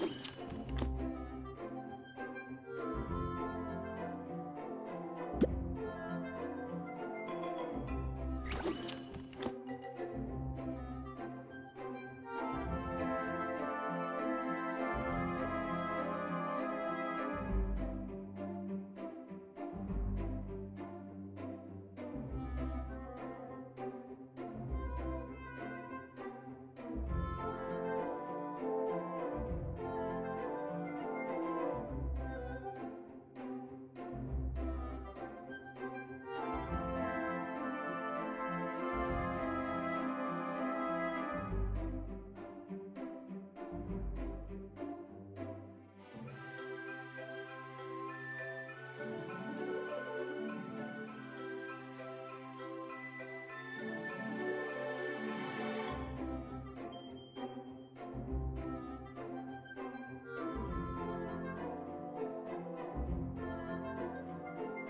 you